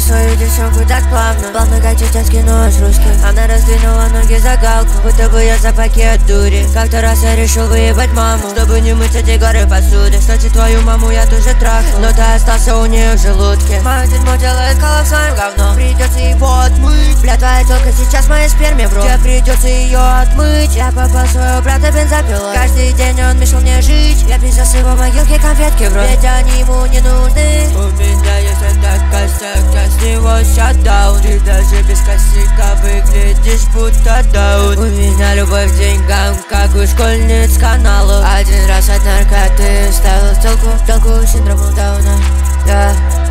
свою девчонку так плавно. Плавно как чеченский нож русский Она раздвинула ноги за галку Будто бы я за пакет дури. Как-то раз я решил выебать маму Чтобы не мыть эти горы посуды. Кстати, твою маму я тоже трахнул Но ты остался у нее в желудке. Мое дерьмо делает колоб своим говном Придется его отмыть. Бля, твоя телка сейчас моей сперме, бро Тебе придется ее отмыть. Я попал своего брата бензопилой. Каждый день он мешал мне жить. Я с его могилки конфетки, бро Ведь они ему не нужны Ты даже без косяка выглядишь будто даун У меня любовь к деньгам, как у школьниц каналу. Один раз от наркоты ставил телку, телку синдрому Дауна. Я, я,